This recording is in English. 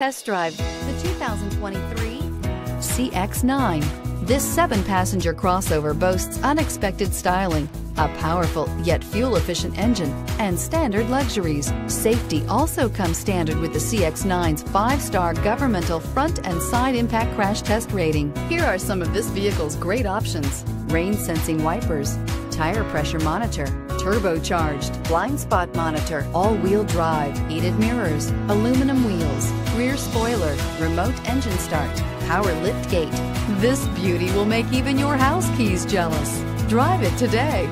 Test drive the 2023 CX-9. This seven-passenger crossover boasts unexpected styling, a powerful yet fuel-efficient engine, and standard luxuries. Safety also comes standard with the CX-9's five-star governmental front and side impact crash test rating. Here are some of this vehicle's great options. Rain sensing wipers, tire pressure monitor, turbocharged, blind spot monitor, all-wheel drive, heated mirrors, aluminum rear spoiler, remote engine start, power lift gate. This beauty will make even your house keys jealous. Drive it today.